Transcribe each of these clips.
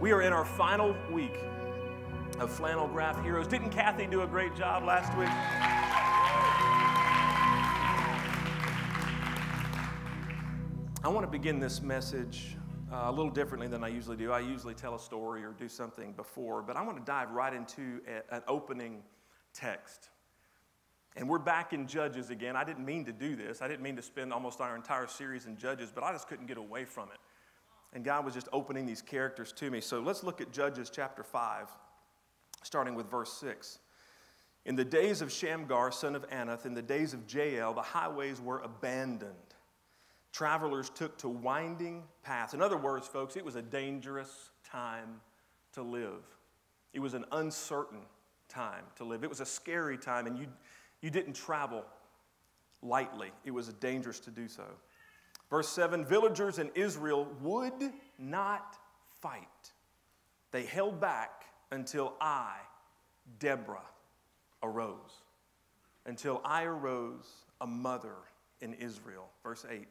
We are in our final week of Flannel Graph Heroes. Didn't Kathy do a great job last week? I want to begin this message uh, a little differently than I usually do. I usually tell a story or do something before, but I want to dive right into a, an opening text. And we're back in Judges again. I didn't mean to do this. I didn't mean to spend almost our entire series in Judges, but I just couldn't get away from it. And God was just opening these characters to me. So let's look at Judges chapter 5, starting with verse 6. In the days of Shamgar, son of Anath, in the days of Jael, the highways were abandoned. Travelers took to winding paths. In other words, folks, it was a dangerous time to live. It was an uncertain time to live. It was a scary time, and you, you didn't travel lightly. It was dangerous to do so. Verse 7 Villagers in Israel would not fight. They held back until I, Deborah, arose. Until I arose, a mother in Israel. Verse 8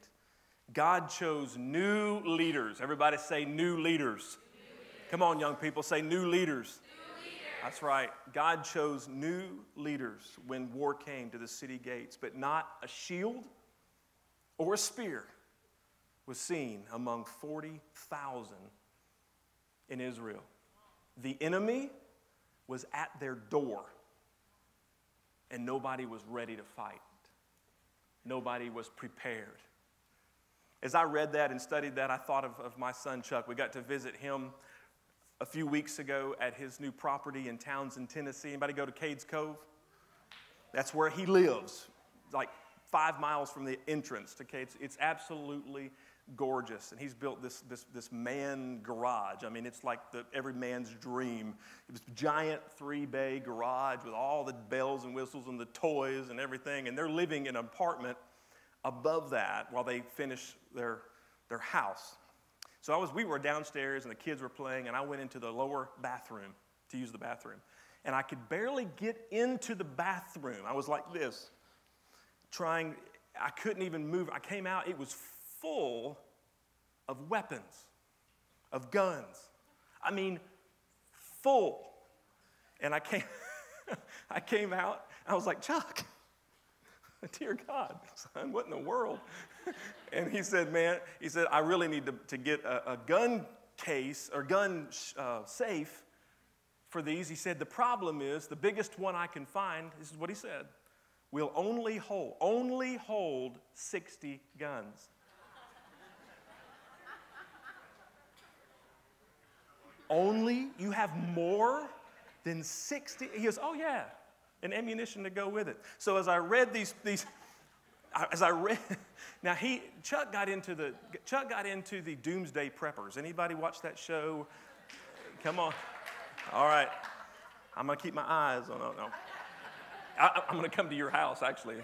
God chose new leaders. Everybody say new leaders. New leaders. Come on, young people, say new leaders. new leaders. That's right. God chose new leaders when war came to the city gates, but not a shield or a spear was seen among 40,000 in Israel. The enemy was at their door, and nobody was ready to fight. Nobody was prepared. As I read that and studied that, I thought of, of my son Chuck. We got to visit him a few weeks ago at his new property in Townsend, Tennessee. Anybody go to Cades Cove? That's where he lives, like five miles from the entrance to Cades. It's absolutely gorgeous. And he's built this, this, this man garage. I mean, it's like the, every man's dream. It was a giant three bay garage with all the bells and whistles and the toys and everything. And they're living in an apartment above that while they finish their, their house. So I was, we were downstairs and the kids were playing, and I went into the lower bathroom to use the bathroom. And I could barely get into the bathroom. I was like this, trying, I couldn't even move. I came out, it was full of weapons, of guns. I mean, full. And I came, I came out, I was like, Chuck, dear God, son, what in the world? and he said, man, he said, I really need to, to get a, a gun case or gun uh, safe for these. He said, the problem is the biggest one I can find, this is what he said, will only hold, only hold 60 guns. Only? You have more than 60? He goes, Oh, yeah, and ammunition to go with it. So as I read these, these as I read, now he, Chuck got into the, Chuck got into the Doomsday Preppers. Anybody watch that show? Come on. All right. I'm going to keep my eyes on, no. I, I'm going to come to your house, actually.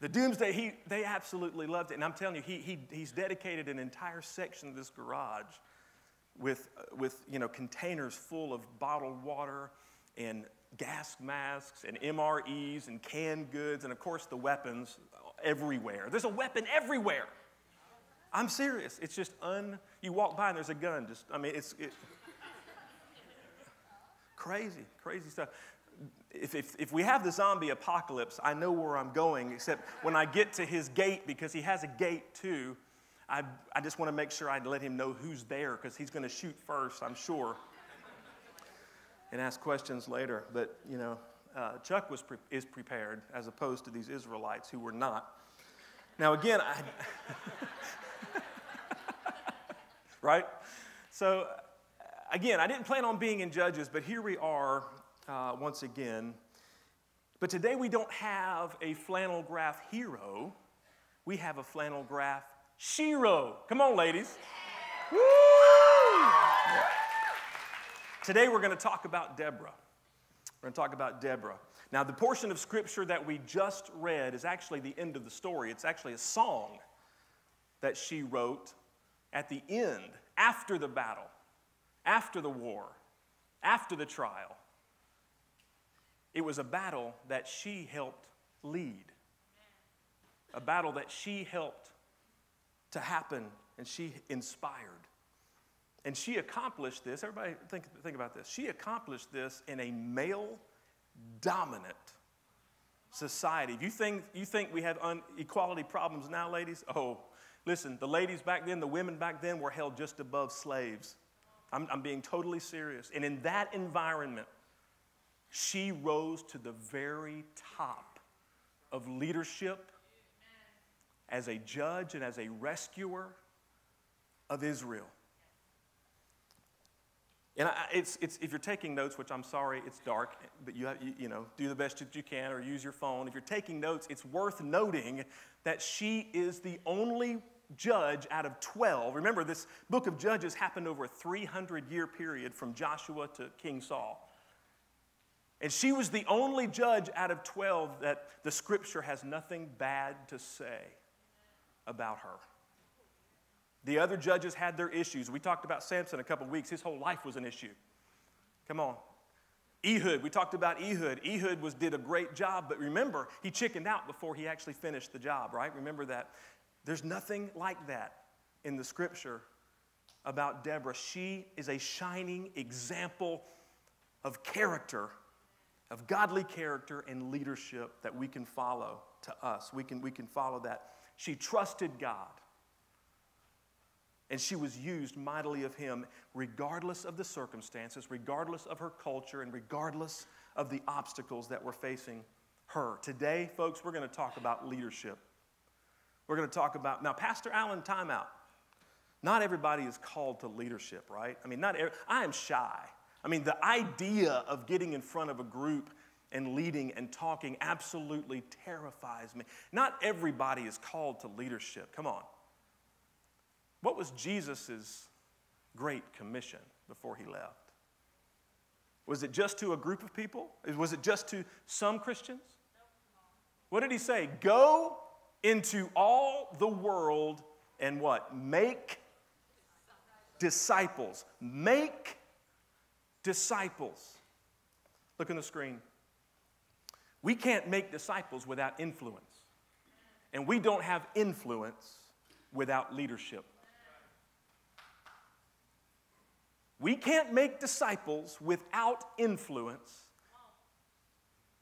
The Doomsday, he, they absolutely loved it. And I'm telling you, he, he, he's dedicated an entire section of this garage with, with you know, containers full of bottled water and gas masks and MREs and canned goods and, of course, the weapons everywhere. There's a weapon everywhere. I'm serious. It's just un. You walk by and there's a gun. Just, I mean, it's it, crazy, crazy stuff if, if, if we have the zombie apocalypse, I know where I'm going, except when I get to his gate, because he has a gate too, I, I just want to make sure I let him know who's there, because he's going to shoot first, I'm sure, and ask questions later. But, you know, uh, Chuck was pre- is prepared as opposed to these Israelites who were not. Now, again, I. right? So, again, I didn't plan on being in Judges, but here we are uh, once again. But today we don't have a flannel graph hero, we have a flannel graph shero. Come on, ladies. Woo! Today we're going to talk about Deborah. We're going to talk about Deborah. Now, the portion of scripture that we just read is actually the end of the story. It's actually a song that she wrote at the end, after the battle, after the war, after the trial. It was a battle that she helped lead, a battle that she helped to happen and she inspired. And she accomplished this. Everybody, think, think about this. She accomplished this in a male dominant society. If you think, you think we have inequality problems now, ladies, oh, listen, the ladies back then, the women back then were held just above slaves. I'm, I'm being totally serious. And in that environment, she rose to the very top of leadership as a judge and as a rescuer of Israel. And I, it's, it's, if you're taking notes, which I'm sorry, it's dark, but you, have, you, you know, do the best that you can or use your phone. If you're taking notes, it's worth noting that she is the only judge out of 12. Remember, this book of Judges happened over a 300 year period from Joshua to King Saul. And she was the only judge out of 12 that the scripture has nothing bad to say about her. The other judges had their issues. We talked about Samson a couple weeks. His whole life was an issue. Come on. Ehud, we talked about Ehud. Ehud was, did a great job, but remember, he chickened out before he actually finished the job, right? Remember that. There's nothing like that in the scripture about Deborah. She is a shining example of character, of godly character and leadership that we can follow to us. We can, we can follow that. She trusted God. And she was used mightily of him, regardless of the circumstances, regardless of her culture, and regardless of the obstacles that were facing her. Today, folks, we're going to talk about leadership. We're going to talk about, now, Pastor Allen, timeout. Not everybody is called to leadership, right? I mean, not every, I am shy. I mean, the idea of getting in front of a group and leading and talking absolutely terrifies me. Not everybody is called to leadership. Come on. What was Jesus' great commission before he left? Was it just to a group of people? Was it just to some Christians? What did he say? Go into all the world and what? Make disciples. Make disciples. Look on the screen. We can't make disciples without influence. And we don't have influence without leadership. We can't make disciples without influence.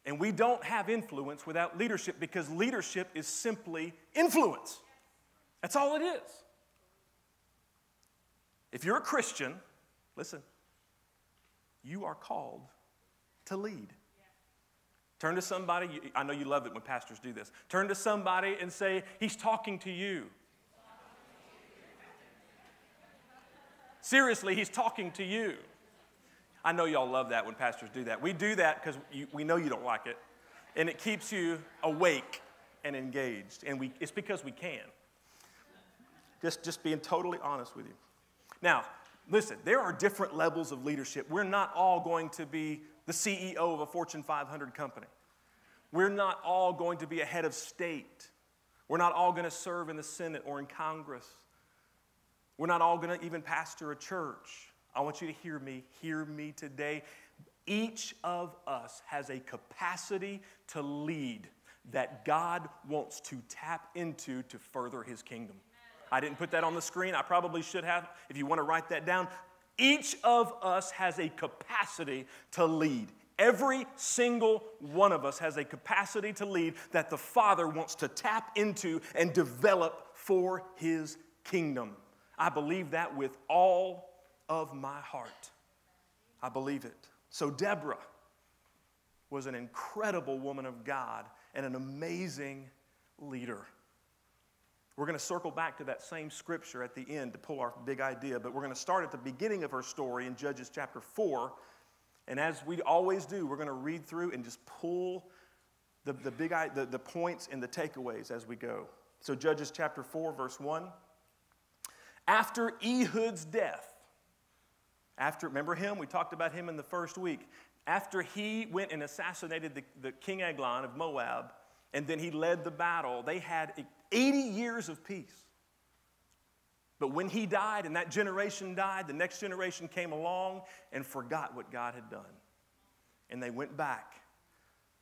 And we don't have influence without leadership because leadership is simply influence. That's all it is. If you're a Christian, listen, you are called to lead. Turn to somebody, I know you love it when pastors do this. Turn to somebody and say, He's talking to you. Seriously, he's talking to you. I know y'all love that when pastors do that. We do that because we know you don't like it, and it keeps you awake and engaged. And we, it's because we can. Just, just being totally honest with you. Now, listen, there are different levels of leadership. We're not all going to be the CEO of a Fortune 500 company. We're not all going to be a head of state. We're not all going to serve in the Senate or in Congress. We're not all going to even pastor a church. I want you to hear me. Hear me today. Each of us has a capacity to lead that God wants to tap into to further his kingdom. I didn't put that on the screen. I probably should have. If you want to write that down, each of us has a capacity to lead. Every single one of us has a capacity to lead that the Father wants to tap into and develop for his kingdom. I believe that with all of my heart. I believe it. So, Deborah was an incredible woman of God and an amazing leader. We're going to circle back to that same scripture at the end to pull our big idea, but we're going to start at the beginning of her story in Judges chapter 4. And as we always do, we're going to read through and just pull the, the, big, the, the points and the takeaways as we go. So, Judges chapter 4, verse 1. After Ehud's death, after, remember him? We talked about him in the first week. After he went and assassinated the, the king Eglon of Moab, and then he led the battle, they had 80 years of peace. But when he died and that generation died, the next generation came along and forgot what God had done. And they went back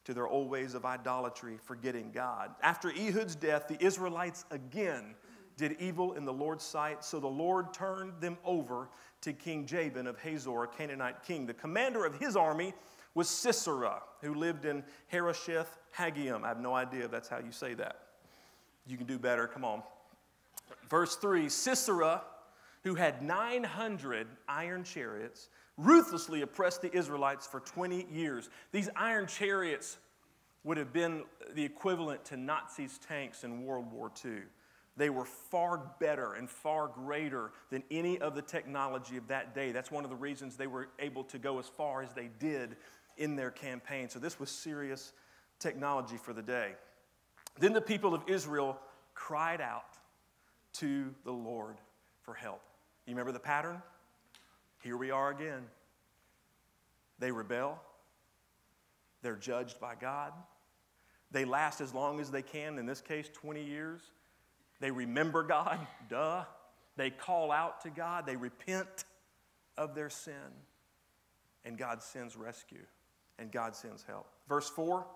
to their old ways of idolatry, forgetting God. After Ehud's death, the Israelites again did evil in the Lord's sight, so the Lord turned them over to King Jabin of Hazor, a Canaanite king. The commander of his army was Sisera, who lived in Harosheth Hagoyim. I have no idea if that's how you say that. You can do better, come on. Verse 3 Sisera, who had 900 iron chariots, ruthlessly oppressed the Israelites for 20 years. These iron chariots would have been the equivalent to Nazis' tanks in World War II. They were far better and far greater than any of the technology of that day. That's one of the reasons they were able to go as far as they did in their campaign. So, this was serious technology for the day. Then the people of Israel cried out to the Lord for help. You remember the pattern? Here we are again. They rebel, they're judged by God. They last as long as they can, in this case, 20 years. They remember God, duh. They call out to God, they repent of their sin, and God sends rescue and God sends help. Verse 4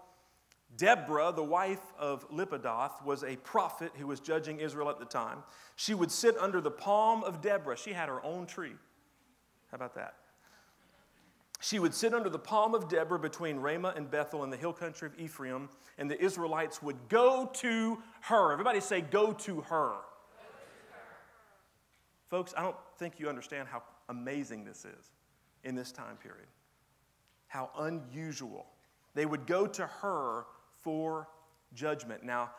Deborah, the wife of Lapidoth, was a prophet who was judging Israel at the time. She would sit under the palm of Deborah. She had her own tree. How about that? She would sit under the palm of Deborah between Ramah and Bethel in the hill country of Ephraim, and the Israelites would go to her. Everybody say, Go to her. Folks, I don't think you understand how amazing this is in this time period. How unusual. They would go to her for judgment. Now,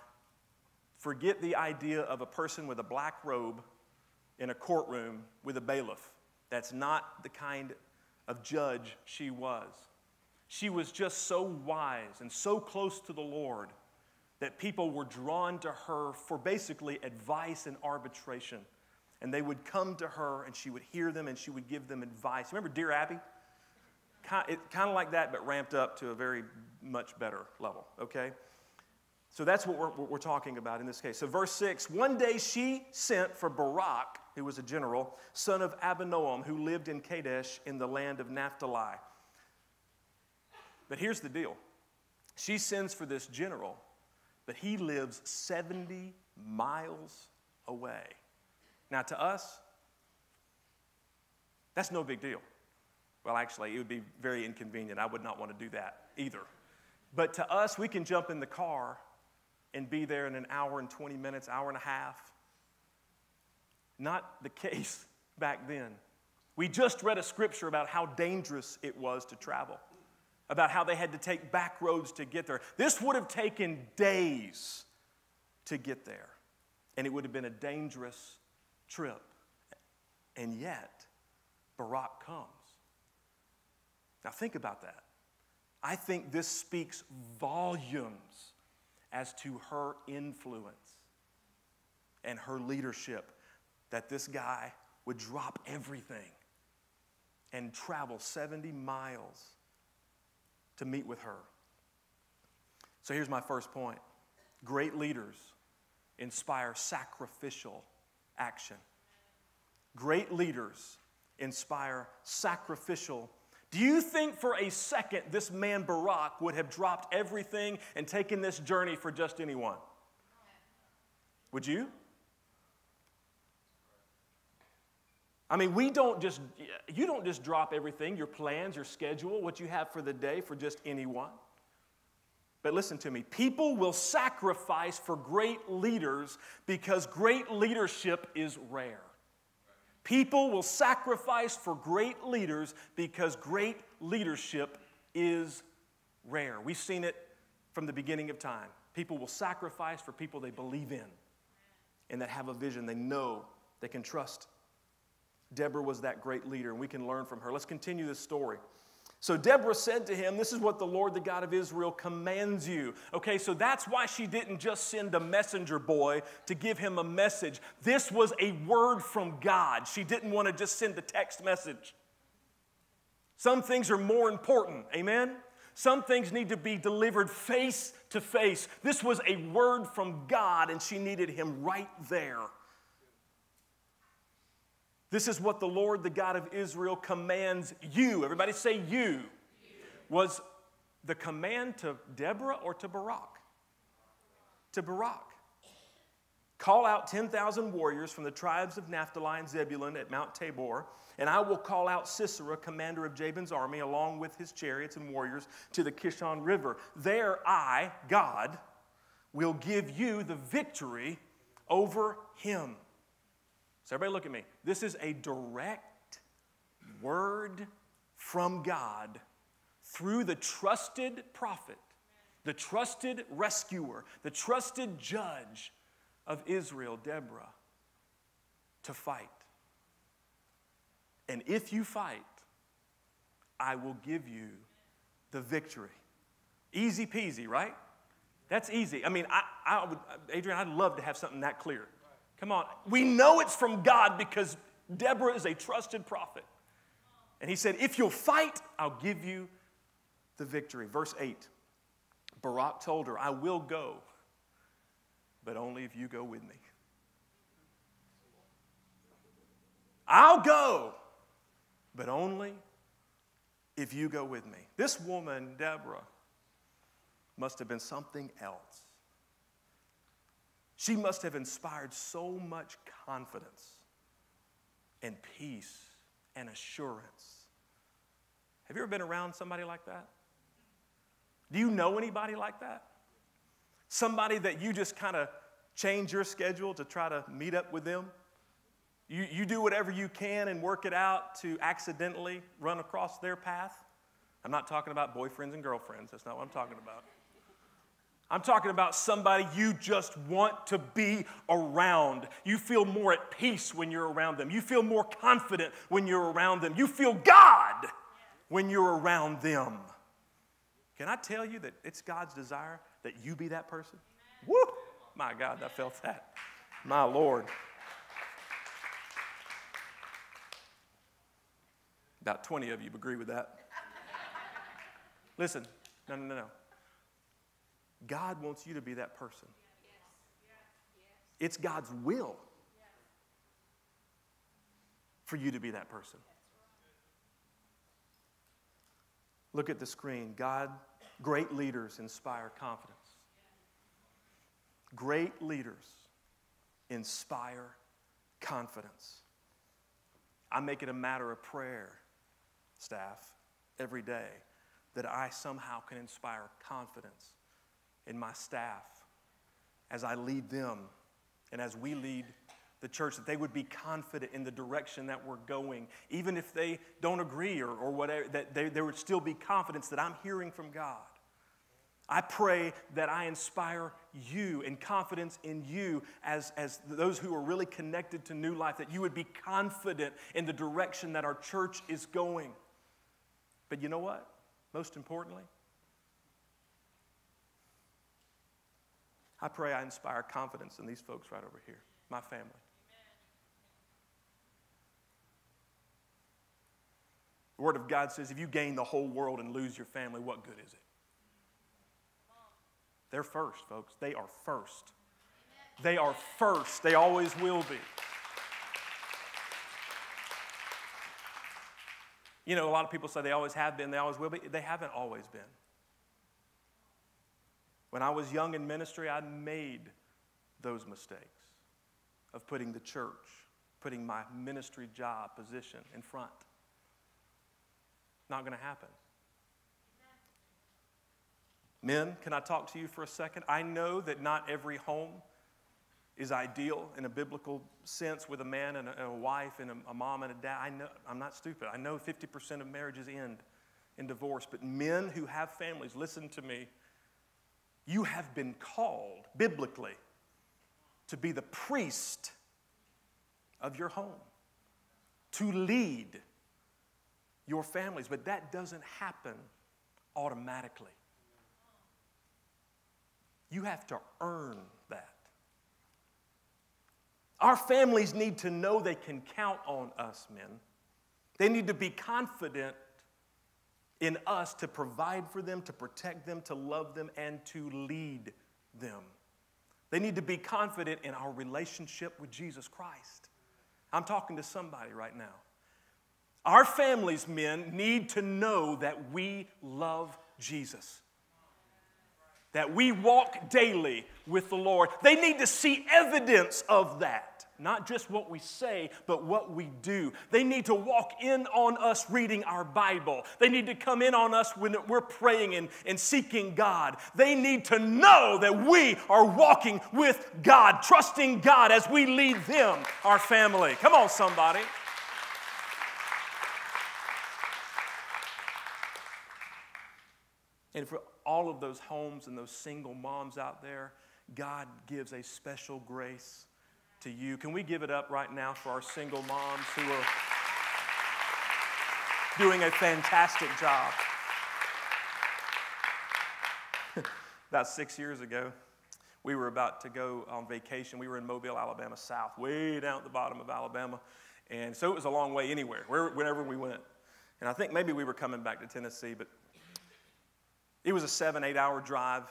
forget the idea of a person with a black robe in a courtroom with a bailiff. That's not the kind of judge she was. She was just so wise and so close to the Lord that people were drawn to her for basically advice and arbitration. And they would come to her and she would hear them and she would give them advice. Remember Dear Abby? Kind of like that, but ramped up to a very much better level, okay? So that's what we're, what we're talking about in this case. So, verse 6 One day she sent for Barak, who was a general, son of Abinoam, who lived in Kadesh in the land of Naphtali. But here's the deal she sends for this general, but he lives 70 miles away. Now, to us, that's no big deal. Well, actually, it would be very inconvenient. I would not want to do that either. But to us, we can jump in the car and be there in an hour and 20 minutes, hour and a half. Not the case back then. We just read a scripture about how dangerous it was to travel, about how they had to take back roads to get there. This would have taken days to get there, and it would have been a dangerous trip. And yet, Barak comes. Now, think about that. I think this speaks volumes as to her influence and her leadership that this guy would drop everything and travel 70 miles to meet with her. So here's my first point great leaders inspire sacrificial action. Great leaders inspire sacrificial do you think for a second this man Barak would have dropped everything and taken this journey for just anyone? Would you? I mean, we don't just, you don't just drop everything, your plans, your schedule, what you have for the day for just anyone. But listen to me people will sacrifice for great leaders because great leadership is rare. People will sacrifice for great leaders because great leadership is rare. We've seen it from the beginning of time. People will sacrifice for people they believe in and that have a vision they know they can trust. Deborah was that great leader, and we can learn from her. Let's continue this story. So Deborah said to him, This is what the Lord, the God of Israel, commands you. Okay, so that's why she didn't just send a messenger boy to give him a message. This was a word from God. She didn't want to just send a text message. Some things are more important, amen? Some things need to be delivered face to face. This was a word from God, and she needed him right there. This is what the Lord, the God of Israel, commands you. Everybody say you. Was the command to Deborah or to Barak? To Barak. Call out 10,000 warriors from the tribes of Naphtali and Zebulun at Mount Tabor, and I will call out Sisera, commander of Jabin's army, along with his chariots and warriors, to the Kishon River. There I, God, will give you the victory over him. So, everybody, look at me. This is a direct word from God through the trusted prophet, the trusted rescuer, the trusted judge of Israel, Deborah, to fight. And if you fight, I will give you the victory. Easy peasy, right? That's easy. I mean, I, I would, Adrian, I'd love to have something that clear. Come on. We know it's from God because Deborah is a trusted prophet. And he said, If you'll fight, I'll give you the victory. Verse 8 Barak told her, I will go but only if you go with me. I'll go, but only if you go with me. This woman, Deborah, must have been something else. She must have inspired so much confidence and peace and assurance. Have you ever been around somebody like that? Do you know anybody like that? Somebody that you just kind of change your schedule to try to meet up with them. You, you do whatever you can and work it out to accidentally run across their path. I'm not talking about boyfriends and girlfriends. That's not what I'm talking about. I'm talking about somebody you just want to be around. You feel more at peace when you're around them. You feel more confident when you're around them. You feel God when you're around them. Can I tell you that it's God's desire that you be that person? Woo! My God, I felt that. My Lord. About 20 of you agree with that. Listen, no, no, no, no. God wants you to be that person. It's God's will for you to be that person. Look at the screen. God, great leaders inspire confidence. Great leaders inspire confidence. I make it a matter of prayer, staff, every day, that I somehow can inspire confidence in my staff as I lead them and as we lead the church, that they would be confident in the direction that we're going, even if they don't agree or, or whatever, that they, there would still be confidence that I'm hearing from God. I pray that I inspire you and confidence in you as, as those who are really connected to new life, that you would be confident in the direction that our church is going. But you know what? Most importantly, I pray I inspire confidence in these folks right over here, my family. The Word of God says if you gain the whole world and lose your family, what good is it? They're first, folks. They are first. They are first. They always will be. You know, a lot of people say they always have been, they always will be. They haven't always been. When I was young in ministry, I made those mistakes of putting the church, putting my ministry job position in front. Not going to happen. Men, can I talk to you for a second? I know that not every home is ideal in a biblical sense with a man and a, and a wife and a, a, mom and a dad. I know, I'm not stupid. I know 50% of marriages end in divorce. But men who have families, listen to me. You have been called biblically to be the priest of your home, to lead your families. But that doesn't happen automatically. You have to earn that. Our families need to know they can count on us, men. They need to be confident in us to provide for them, to protect them, to love them, and to lead them. They need to be confident in our relationship with Jesus Christ. I'm talking to somebody right now. Our families, men, need to know that we love Jesus. That we walk daily with the Lord. They need to see evidence of that. Not just what we say, but what we do. They need to walk in on us reading our Bible. They need to come in on us when we're praying and, and seeking God. They need to know that we are walking with God, trusting God as we lead them, our family. Come on, somebody. And for all of those homes and those single moms out there, God gives a special grace to you. Can we give it up right now for our single moms who are doing a fantastic job? about six years ago, we were about to go on vacation. We were in Mobile, Alabama, south, way down at the bottom of Alabama. And so it was a long way anywhere, wherever we went. And I think maybe we were coming back to Tennessee, but it was a seven, eight hour drive.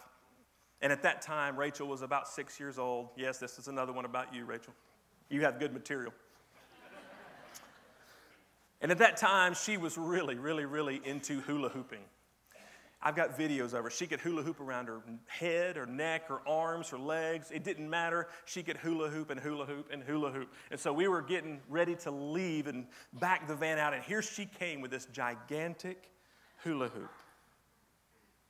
And at that time, Rachel was about six years old. Yes, this is another one about you, Rachel. You have good material. and at that time, she was really, really, really into hula hooping. I've got videos of her. She could hula hoop around her head, her neck, her arms, her legs. It didn't matter. She could hula hoop and hula hoop and hula hoop. And so we were getting ready to leave and back the van out. And here she came with this gigantic hula hoop.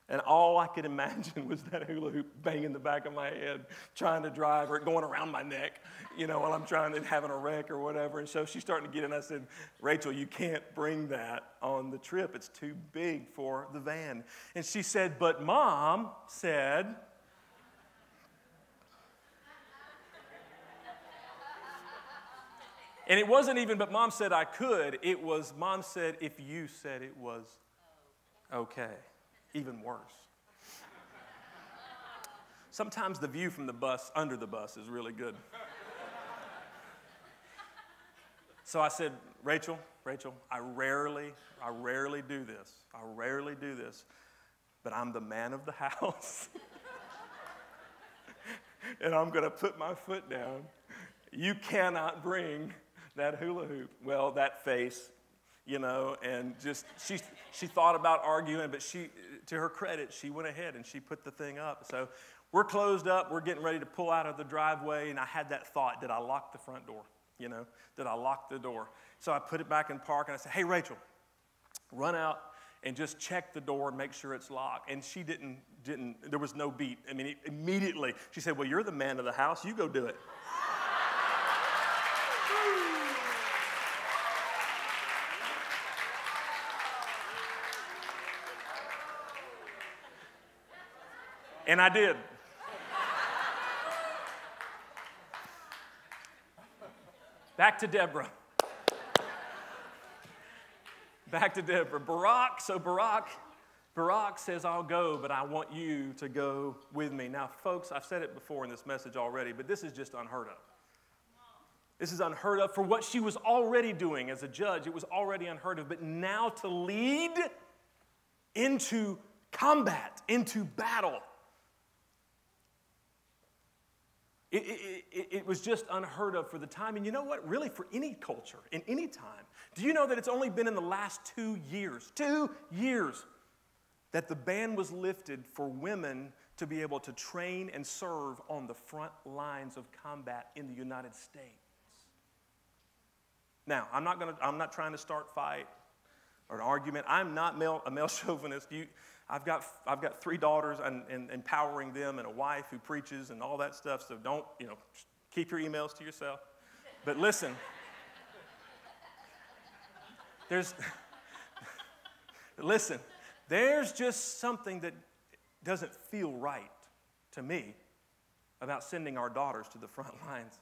And all I could imagine was that hula hoop banging the back of my head, trying to drive, or going around my neck, you know, while I'm trying to having a wreck or whatever. And so she's starting to get in. I said, Rachel, you can't bring that on the trip. It's too big for the van. And she said, But mom said, And it wasn't even, but mom said I could. It was, mom said, if you said it was okay even worse. Sometimes the view from the bus, under the bus, is really good. So I said, Rachel, Rachel, I rarely, I rarely do this. I rarely do this, but I'm the man of the house. and I'm going to put my foot down. You cannot bring that hula hoop. Well, that face, you know, and just she she thought about arguing, but she to her credit, she went ahead and she put the thing up. So we're closed up, we're getting ready to pull out of the driveway, and I had that thought, did I lock the front door? You know, did I lock the door? So I put it back in park and I said, Hey Rachel, run out and just check the door and make sure it's locked. And she didn't didn't there was no beat. I mean, immediately she said, Well, you're the man of the house, you go do it. And I did. Back to Deborah. Back to Deborah. Barak, so Barak, Barak says, I'll go, but I want you to go with me. Now, folks, I've said it before in this message already, but this is just unheard of. This is unheard of for what she was already doing as a judge. It was already unheard of. But now to lead into combat, into battle, It, it, it, was just unheard of for the time. And you know what? Really, for any culture, in any time. Do you know that it's only been in the last two years, two years, that the ban was lifted for women to be able to train and serve on the front lines of combat in the United States? Now, I'm not, gonna, I'm not trying to start fight or an argument. I'm not male, a male chauvinist. You, I've got, I've got three daughters and, and empowering them and a wife who preaches and all that stuff. So don't, you know, keep your emails to yourself. But listen, there's, listen, there's just something that doesn't feel right to me about sending our daughters to the front lines.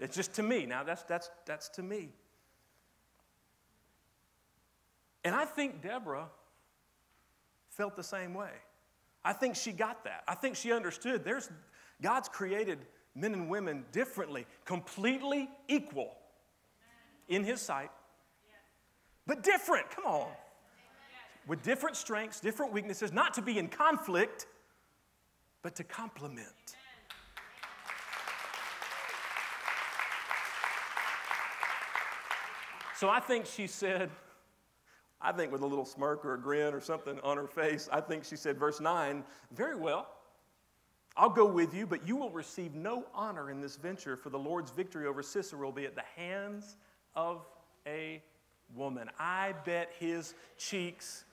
It's just to me. Now, that's, that's, that's to me. And I think Deborah felt the same way. I think she got that. I think she understood there's God's created men and women differently, completely equal in his sight, but different. Come on. With different strengths, different weaknesses, not to be in conflict, but to complement. So I think she said, I think with a little smirk or a grin or something on her face, I think she said, verse 9, Very well. I'll go with you, but you will receive no honor in this venture, for the Lord's victory over Sisera will be at the hands of a woman. I bet his cheeks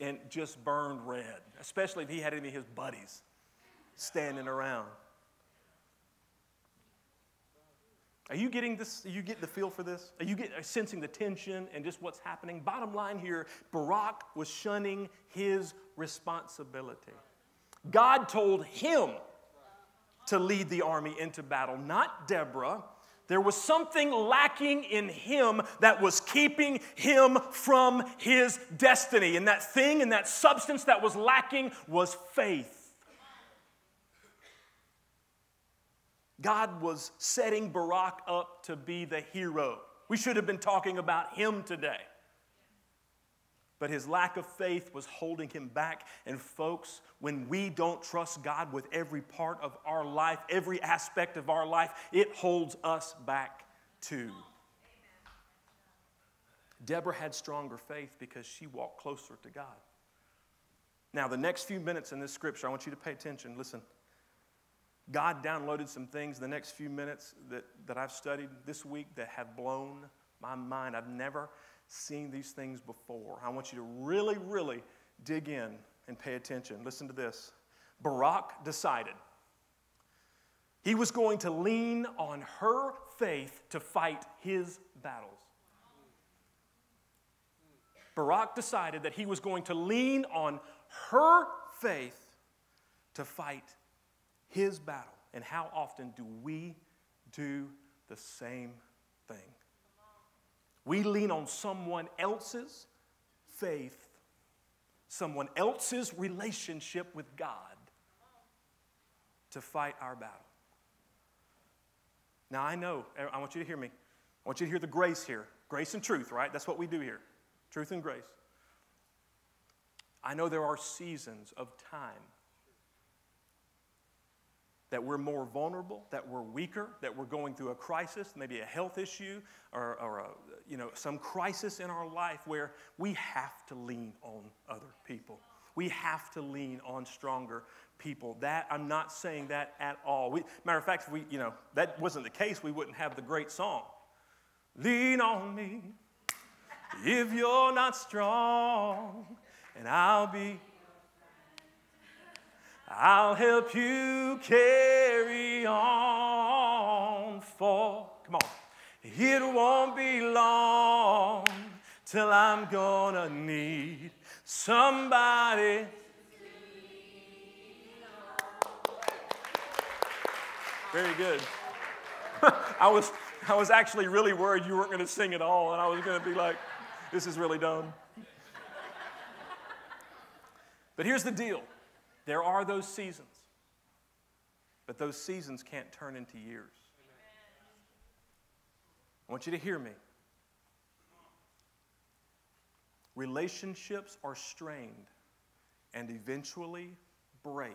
and just burned red, especially if he had any of his buddies standing around. Are you getting this? Are you getting the feel for this? Are you get, are sensing the tension and just what's happening? Bottom line here Barak was shunning his responsibility. God told him to lead the army into battle, not Deborah. There was something lacking in him that was keeping him from his destiny. And that thing and that substance that was lacking was faith. God was setting Barak up to be the hero. We should have been talking about him today. But his lack of faith was holding him back. And, folks, when we don't trust God with every part of our life, every aspect of our life, it holds us back too. Deborah had stronger faith because she walked closer to God. Now, the next few minutes in this scripture, I want you to pay attention. Listen. God downloaded some things the next few minutes that, that I've studied this week that have blown my mind. I've never seen these things before. I want you to really, really dig in and pay attention. Listen to this. Barak decided he was going to lean on her faith to fight his battles. Barak decided that he was going to lean on her faith to fight his battle. And how often do we do the same thing? We lean on someone else's faith, someone else's relationship with God to fight our battle. Now, I know, I want you to hear me. I want you to hear the grace here. Grace and truth, right? That's what we do here. Truth and grace. I know there are seasons of time that we're more vulnerable, that we're weaker, that we're going through a crisis, maybe a health issue or, or a, you know, some crisis in our life where we have to lean on other people. We have to lean on stronger people. That I'm not saying that at all. We, matter of fact, if we, you know, that wasn't the case, we wouldn't have the great song. Lean on me if you're not strong, and I'll be I'll help you carry on for, come on. It won't be long till I'm gonna need somebody. Very good. I was, I was actually really worried you weren't to sing at all, and I was to be like, this is really dumb. But here's the deal there are those seasons, but those seasons can't turn into years. I want you to hear me. Relationships are strained and eventually break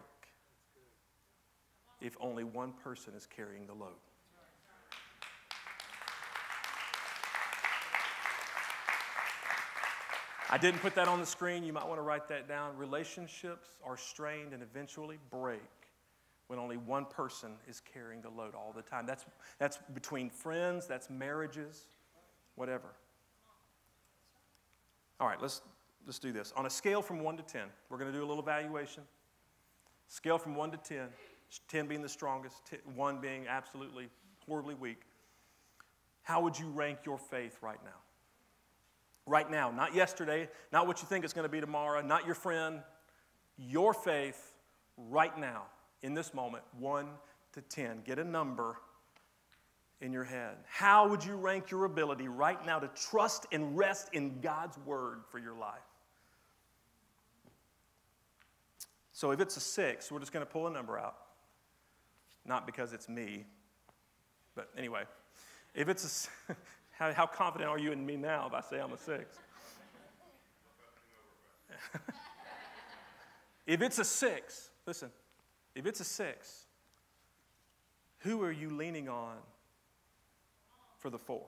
if only one person is carrying the load. I didn't put that on the screen. You might want to write that down. Relationships are strained and eventually break when only one person is carrying the load all the time. That's, that's between friends, that's marriages, whatever. All right, let's, let's do this. On a scale from 1 to 10, we're going to do a little evaluation. Scale from 1 to 10, 10 being the strongest, 1 being absolutely horribly weak. How would you rank your faith right now? Right now, not yesterday, not what you think it's going to be tomorrow, not your friend, your faith right now, in this moment, 1 to 10. Get a number in your head. How would you rank your ability right now to trust and rest in God's word for your life? So if it's a six, we're just going to pull a number out. Not because it's me, but anyway. If it's a, How, how confident are you in me now if I say I'm a six? if it's a six, listen, if it's a six, who are you leaning on for the four?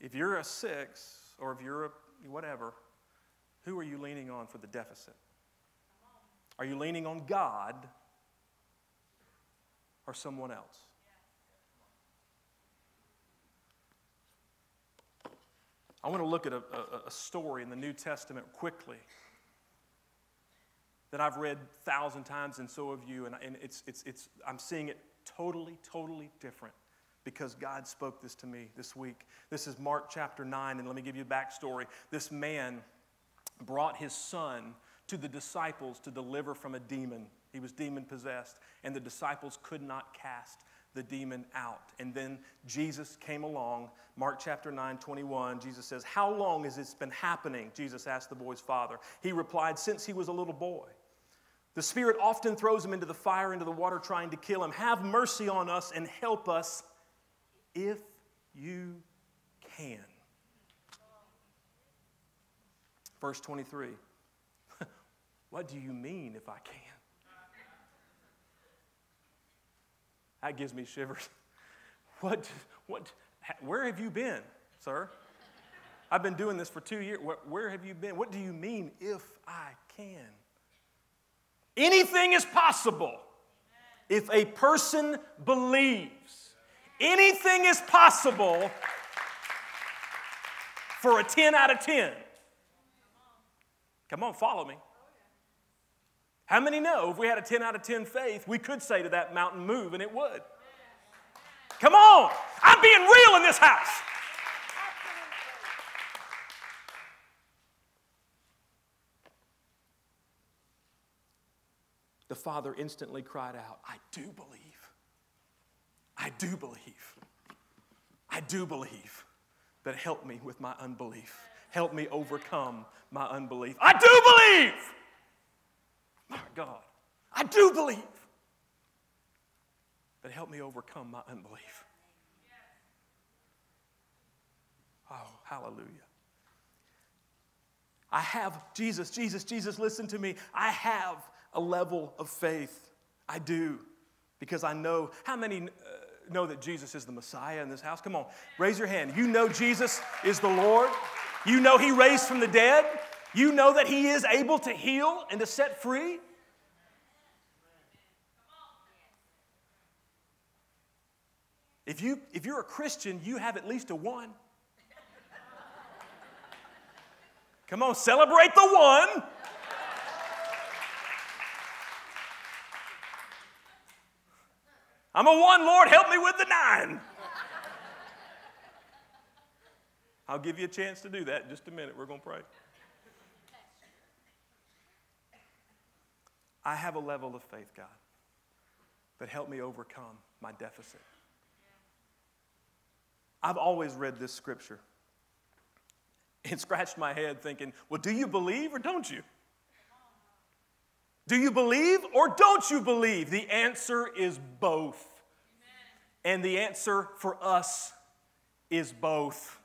If you're a six, or if you're a whatever, who are you leaning on for the deficit? Are you leaning on God or someone else? I want to look at a, a, a, story in the New Testament quickly that I've read a thousand times, and so have you, and, and it's, it's, it's, I'm seeing it totally, totally different because God spoke this to me this week. This is Mark chapter 9, and let me give you a backstory. This man brought his son to the disciples to deliver from a demon. He was demon possessed, and the disciples could not cast the demon out. And then Jesus came along. Mark chapter 9, 21, Jesus says, How long has this been happening? Jesus asked the boy's father. He replied, Since he was a little boy. The Spirit often throws him into the fire, into the water, trying to kill him. Have mercy on us and help us if you can. Verse 23. what do you mean if I can? That gives me shivers. What, what, where have you been, sir? I've been doing this for two years. Where, where have you been? What do you mean if I can? Anything is possible if a person believes. Anything is possible for a 10 out of 10. Come on, follow me. How many know if we had a 10 out of 10 faith, we could say to that mountain, move, and it would? Come on, I'm being real in this house. The father instantly cried out, I do believe. I do believe. I do believe. But help me with my unbelief. Help me overcome my unbelief. I do believe. My God, I do believe. But help me overcome my unbelief. Oh, hallelujah. I have Jesus, Jesus, Jesus, listen to me. I have a level of faith. I do. Because I know. How many uh, know that Jesus is the Messiah in this house? Come on, raise your hand. You know Jesus is the Lord. You know He raised from the dead. You know that He is able to heal and to set free. If, you, if you're a Christian, you have at least a one. Come on, celebrate the one. I'm a one, Lord, help me with the nine. I'll give you a chance to do that in just a minute. We're going to pray. I have a level of faith, God, but help me overcome my deficit. I've always read this scripture and scratched my head thinking, well, do you believe or don't you? Do you believe or don't you believe? The answer is both. And the answer for us is both.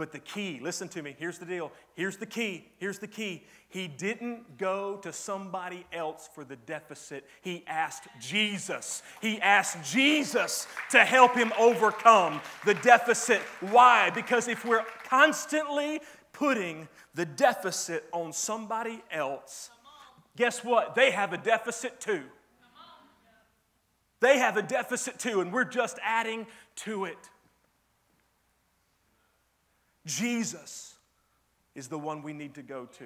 But the key, listen to me, here's the deal. Here's the key. Here's the key. He didn't go to somebody else for the deficit. He asked Jesus. He asked Jesus to help him overcome the deficit. Why? Because if we're constantly putting the deficit on somebody else, guess what? They have a deficit too. They have a deficit too, and we're just adding to it. Jesus is the one we need to go to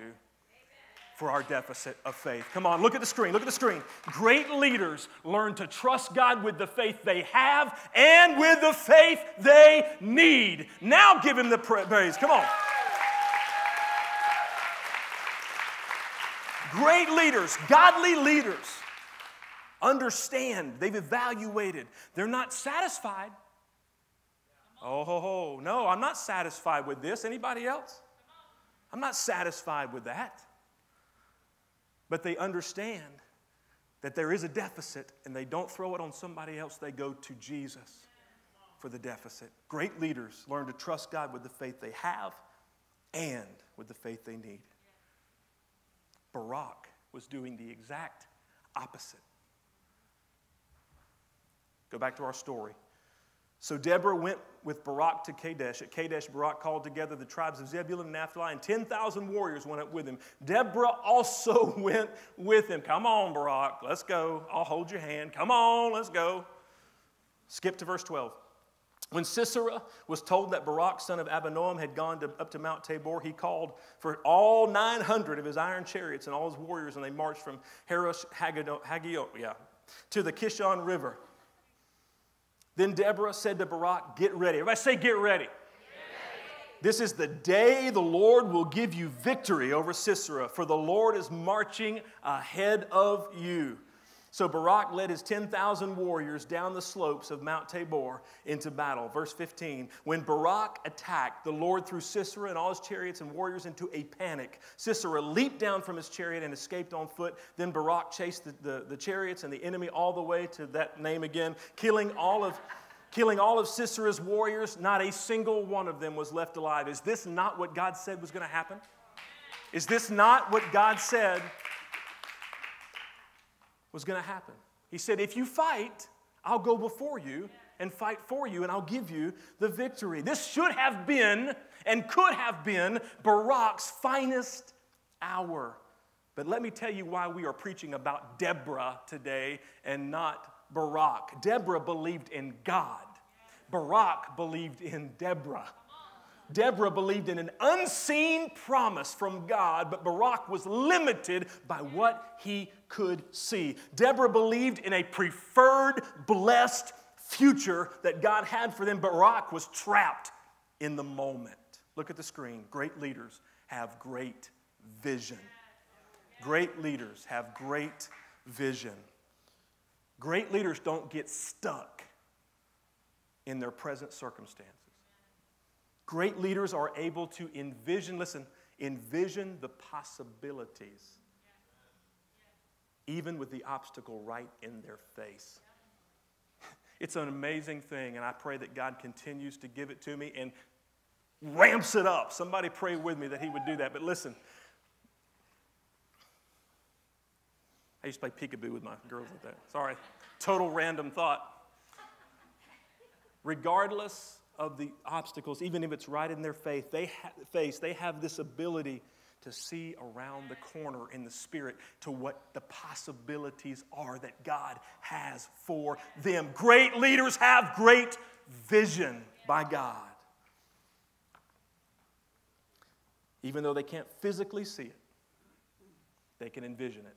for our deficit of faith. Come on, look at the screen. Look at the screen. Great leaders learn to trust God with the faith they have and with the faith they need. Now give him the praise. Come on. Great leaders, godly leaders, understand, they've evaluated, they're not satisfied. Oh, no, I'm not satisfied with this. Anybody else? I'm not satisfied with that. But they understand that there is a deficit and they don't throw it on somebody else, they go to Jesus for the deficit. Great leaders learn to trust God with the faith they have and with the faith they need. Barak was doing the exact opposite. Go back to our story. So Deborah went with Barak to Kadesh. At Kadesh, Barak called together the tribes of Zebulun and Naphtali, and 10,000 warriors went up with him. Deborah also went with him. Come on, Barak, let's go. I'll hold your hand. Come on, let's go. Skip to verse 12. When Sisera was told that Barak, son of Abinoam, had gone to, up to Mount Tabor, he called for all 900 of his iron chariots and all his warriors, and they marched from Harosh yeah, to the Kishon River. Then Deborah said to Barak, Get ready. Everybody say, Get ready. This is the day the Lord will give you victory over Sisera, for the Lord is marching ahead of you. So Barak led his 10,000 warriors down the slopes of Mount Tabor into battle. Verse 15 When Barak attacked, the Lord threw Sisera and all his chariots and warriors into a panic. Sisera leaped down from his chariot and escaped on foot. Then Barak chased the, the, the chariots and the enemy all the way to that name again, killing all of. Killing all of Sisera's warriors, not a single one of them was left alive. Is this not what God said was going to happen? Is this not what God said was going to happen. He said, If you fight, I'll go before you and fight for you, and I'll give you the victory. This should have been and could have been Barak's finest hour. But let me tell you why we are preaching about Deborah today and not Barak. Deborah believed in God, Barak believed in Deborah. Deborah believed in an unseen promise from God, but Barak was limited by what he could see. Deborah believed in a preferred, blessed future that God had for them. But Barak was trapped in the moment. Look at the screen. Great leaders have great vision. Great leaders have great vision. Great leaders don't get stuck in their present circumstances. Great leaders are able to envision, listen, envision the possibilities, even with the obstacle right in their face. It's an amazing thing, and I pray that God continues to give it to me and ramps it up. Somebody pray with me that He would do that. But listen, I used to play peekaboo with my girls like that. Sorry, total random thought. Regardless of the obstacles, even if it's right in their faith, they ha- face, they have this ability to see around the corner in the spirit to what the possibilities are that God has for them. Great leaders have great vision by God. Even though they can't physically see it, they can envision it.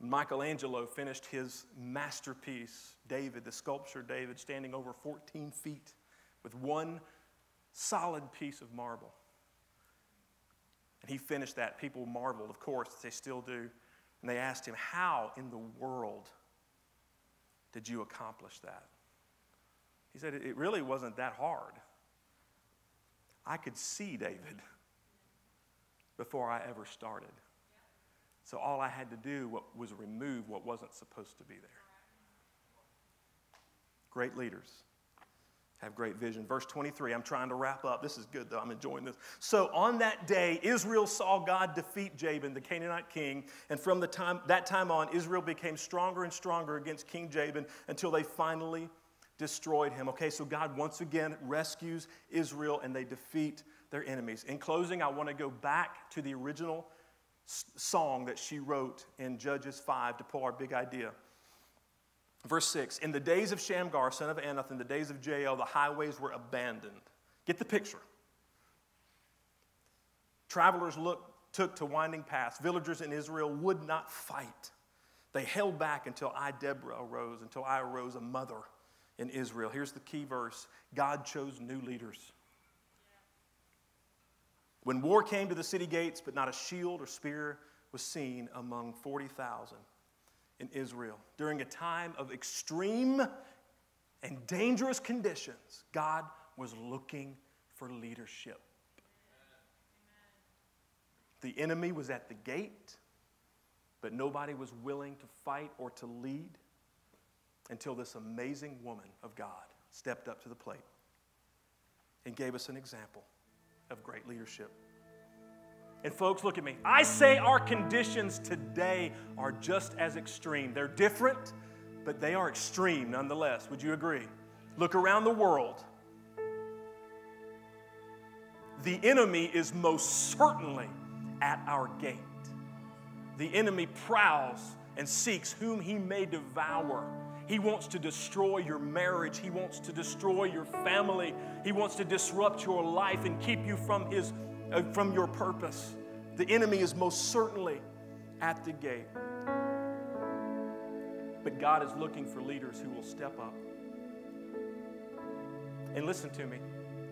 Michelangelo finished his masterpiece, David, the sculpture David, standing over 14 feet with one solid piece of marble. And he finished that. People marveled, of course, they still do. And they asked him, How in the world did you accomplish that? He said, It really wasn't that hard. I could see David before I ever started. So all I had to do was remove what wasn't supposed to be there. Great leaders have great vision. Verse 23, I'm trying to wrap up. This is good, though. I'm enjoying this. So on that day, Israel saw God defeat Jabin, the Canaanite king, and from the time, that time on, Israel became stronger and stronger against King Jabin until they finally destroyed him. Okay, so God once again rescues Israel and they defeat their enemies. In closing, I want to go back to the original song that she wrote in Judges 5 to pull our big idea. Verse 6 In the days of Shamgar, son of Anath, in the days of Jael, the highways were abandoned. Get the picture. Travelers took to winding paths. Villagers in Israel would not fight. They held back until I, Deborah, arose, until I arose a mother in Israel. Here's the key verse God chose new leaders. When war came to the city gates, but not a shield or spear was seen among 40,000 in Israel. During a time of extreme and dangerous conditions, God was looking for leadership. The enemy was at the gate, but nobody was willing to fight or to lead until this amazing woman of God stepped up to the plate and gave us an example of great leadership. And folks, look at me. I say our conditions today are just as extreme. They're different, but they are extreme nonetheless. Would you agree? Look around the world. The enemy is most certainly at our gate. The enemy prowls and seeks whom he may devour. He wants to destroy your marriage. He wants to destroy your family. He wants to disrupt your life and keep you from, his, Uh, from your purpose. The enemy is most certainly at the gate. But God is looking for leaders who will step up. And listen to me,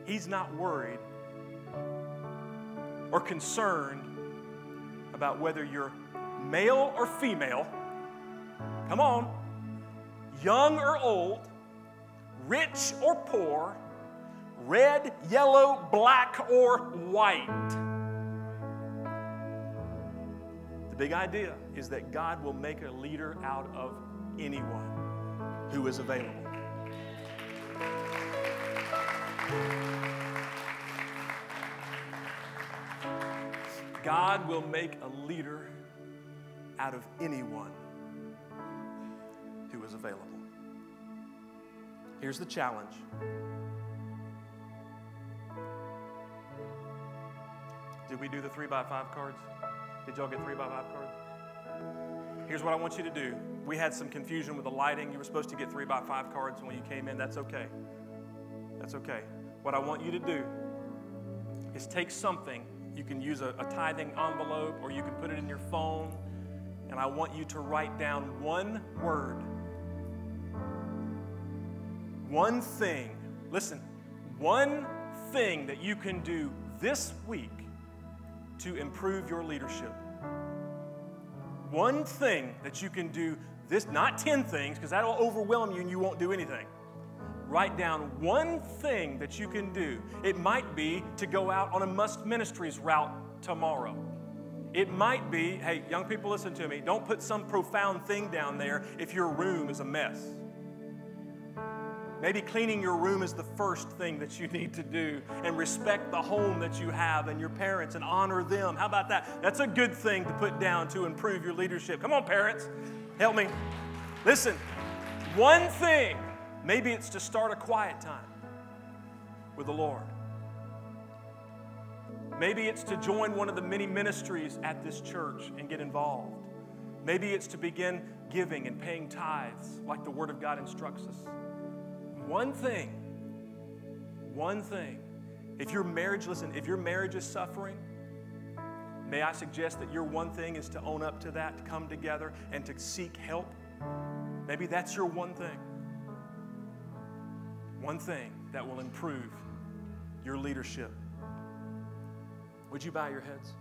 He's not worried or concerned about whether you're male or female. Come on, young or old, rich or poor, red, yellow, black, or white. The big idea is that God will make a leader out of anyone who is available. God will make a leader out of anyone who is available. Here's the challenge. Did we do the three by five cards? Did y'all get three by five cards? Here's what I want you to do. We had some confusion with the lighting. You were supposed to get three by five cards when you came in. That's okay. That's okay. What I want you to do is take something. You can use a, a tithing envelope or you can put it in your phone. And I want you to write down one word, one thing. Listen, one thing that you can do this week to improve your leadership one thing that you can do this, not 10 things, because that'll overwhelm you and you won't do anything. Write down one thing that you can do. It might be to go out on a MUST Ministries route tomorrow. It might be, hey, young people, listen to me. Don't put some profound thing down there if your room is a mess. Maybe cleaning your room is the first thing that you need to do and respect the home that you have and your parents and honor them. How about that? That's a good thing to put down to improve your leadership. Come on, parents, help me. Listen, one thing, maybe it's to start a quiet time with the Lord. Maybe it's to join one of the many ministries at this church and get involved. Maybe it's to begin giving and paying tithes like the Word of God instructs us one thing, one thing. If your marriage, listen, if your marriage is suffering, may I suggest that your one thing is to own up to that, to come together and to seek help? Maybe that's your one thing. One thing that will improve your leadership. Would you bow your heads?